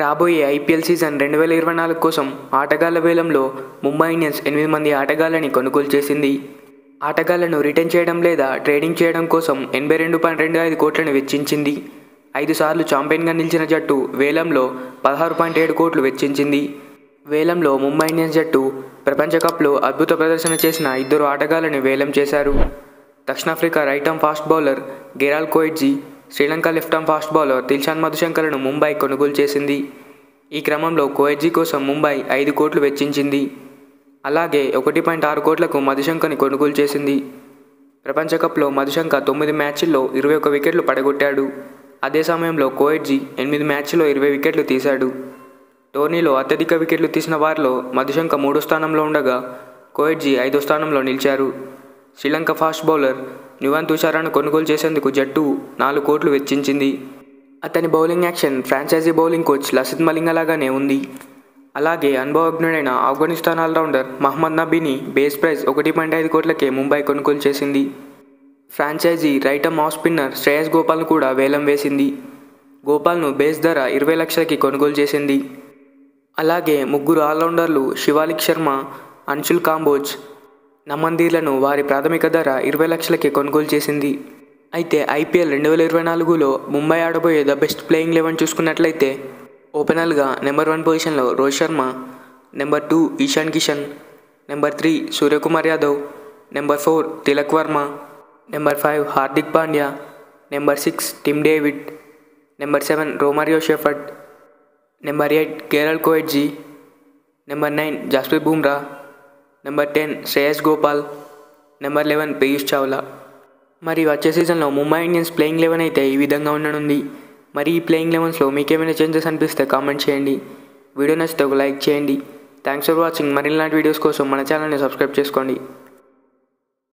రాబోయే IPL season రెండు వేల ఇరవై నాలుగు కోసం ఆటగాళ్ళ వేలంలో ముంబై ఇండియన్స్ ఎనిమిది మంది ఆటగాళ్ళని కొనుగోలు చేసింది. ఆటగాళ్ళను రిటర్న్ చేయడం లేదా ట్రేడింగ్ చేయడం కోసం ఎనభై రెండు పాయింట్ రెండు ఐదు కోట్లను వెచ్చించింది. ఐదు సార్లు ఛాంపియన్గా నిలిచిన జట్టు వేలంలో పదహారు పాయింట్ ఏడు కోట్లు వెచ్చించింది. వేలంలో ముంబై ఇండియన్స్ జట్టు ప్రపంచ కప్లో అద్భుత ప్రదర్శన చేసిన ఇద్దరు ఆటగాళ్ళను వేలం చేశారు. దక్షిణాఫ్రికా right arm fast bowler గెరాల్ Coetzee Sri Lanka left arm fast bowler Dilshan మధుశంకర్ను Mumbai కొనుగోలు చేసింది. ఈ క్రమంలో కోయిట్జీ కోసం ముంబై ఐదు కోట్లు వెచ్చించింది. అలాగే ఒకటి పాయింట్ ఆరు కోట్లకు మధుశంకర్ని కొనుగోలు చేసింది. ప్రపంచ కప్లో తొమ్మిది మ్యాచ్ల్లో ఇరవై ఒక వికెట్లు పడగొట్టాడు. అదే సమయంలో కోయిట్జీ ఎనిమిది మ్యాచ్ల్లో ఇరవై వికెట్లు తీశాడు. టోర్నీలో అత్యధిక వికెట్లు తీసిన వారిలో మధుశంక మూడో స్థానంలో ఉండగా కోయిట్జీ ఐదో స్థానంలో నిలిచారు. శ్రీలంక ఫాస్ట్ బౌలర్ న్యువన్ తుషారాను కొనుగోలు చేసేందుకు జట్టు నాలుగు కోట్లు వెచ్చించింది. అతని bowling action franchise bowling coach Lasith Malinga లాగానే ఉంది. అలాగే అనుభవజ్ఞుడైన ఆఫ్ఘనిస్తాన్ ఆల్రౌండర్ మహమ్మద్ నబీని బేస్ ప్రైస్ ఒకటి పాయింట్ ఐదు కోట్లకే ముంబై కొనుగోలు చేసింది. Franchise right arm off spinner Shreyas గోపాల్ను కూడా వేలం వేసింది. గోపాల్ను బేస్ ధర ఇరవై లక్షలకి కొనుగోలు చేసింది. అలాగే ముగ్గురు ఆల్రౌండర్లు శివాలిక్ శర్మ అన్షుల్ కాంబోజ్ నమందీర్లను వారి ప్రాథమిక ధర ఇరవై లక్షలకి కొనుగోలు చేసింది. అయితే ఐపీఎల్ రెండు వేల ఇరవై నాలుగులో ముంబై ఆడబోయే ద బెస్ట్ ప్లేయింగ్ లెవెన్ చూసుకున్నట్లయితే ఓపెనర్గా నెంబర్ వన్ పొజిషన్లో Rohit Sharma number two Ishan Kishan number three Suryakumar Yadav number four Tilak Varma number five Hardik Pandya number six Tim David number seven Romario Shepherd number eight కేరల్ Coetzee number nine Jasprit Bumrah number ten Shreyas Gopal number eleven Piyush Chawla మరి వచ్చే సీజన్లో Mumbai Indians playing eleven అయితే ఈ విధంగా ఉండనుంది. మరి ఈ playing లెవెన్స్లో మీకేమైనా changes అనిపిస్తే కామెంట్ చేయండి. వీడియో నచ్చితే ఒక లైక్ చేయండి. థ్యాంక్స్ ఫర్ వాచింగ్ మరి ఇలాంటి వీడియోస్ కోసం మన ఛానల్ని సబ్స్క్రైబ్ చేసుకోండి.